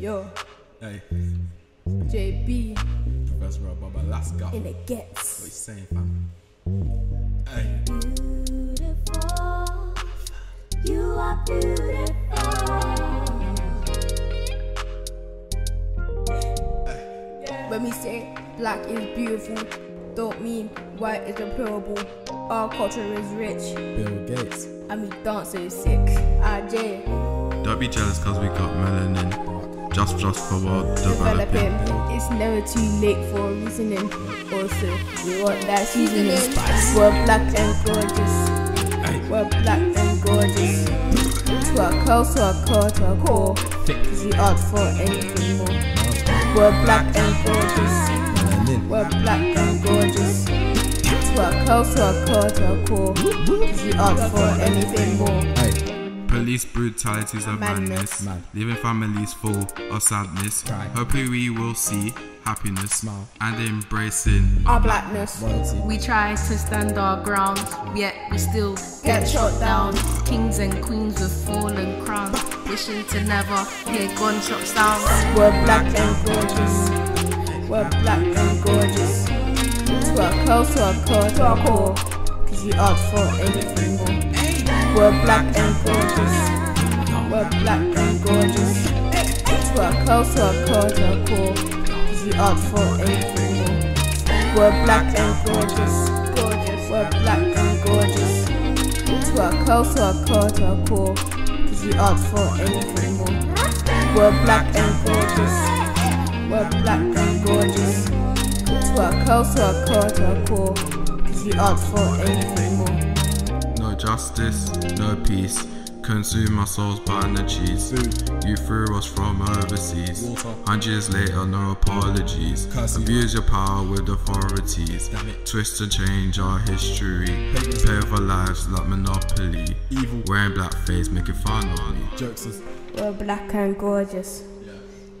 Yo, Hey, JB Professor Bob Alaska. in the What gets. you saying, fam? Hey, beautiful. You are beautiful. When we say black is beautiful, don't mean white is deplorable. Our culture is rich, Bill Gates. and we dance so sick. RJ, Don't be jealous cause we got melanin. Just just for world developing. developing. It's never too late for reasoning. Also, we want that seasoning. We're black and gorgeous. We're black and gorgeous. To our curl, to our core, to our core. Cause we ask for anything more. We're black and gorgeous. We're black and gorgeous. To our curl, to our core, to our core. Cause we ask for anything more. Hey, Police brutalities of Madness. madness. Mad. Leaving families full of sadness. Cry. Hoping we will see happiness Smile. and embracing Our blackness. royalty. We try to stand our ground, yet we still Get get shot shot down. Kings and queens with fallen crowns, wishing to never hear gunshot sounds. We're black and gorgeous. We're black and gorgeous. To our curl, to our core, to our core. Cause we ask for anything more. We're black and gorgeous. We're black and gorgeous. Our curl, to our to our core. Cause we for anything more. We're black and gorgeous. Gorgeous. We're black and gorgeous. Our curl, to our to our core. Cause we for anything more. We're black and gorgeous. We're black and gorgeous. Our curl, to our to our core. Cause we for anything more. no justice, no peace. Consume our souls buying the cheese. You threw us from overseas. Water. Hundred years later, no apologies. Curse you. Abuse your power with authorities. Twist and change our history. Pay with our lives like Monopoly. Evil. Wearing blackface, making fun of me. Jokes is. We're black and gorgeous.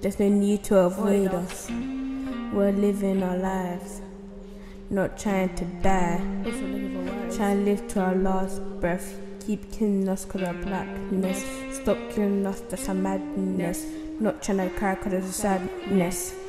There's no need to avoid us. We're living our lives. Not trying to die. Trying to live to our last breath. Keep killing us cause of blackness. Stop killing us, that's a madness. Not trying to cry cause of sadness.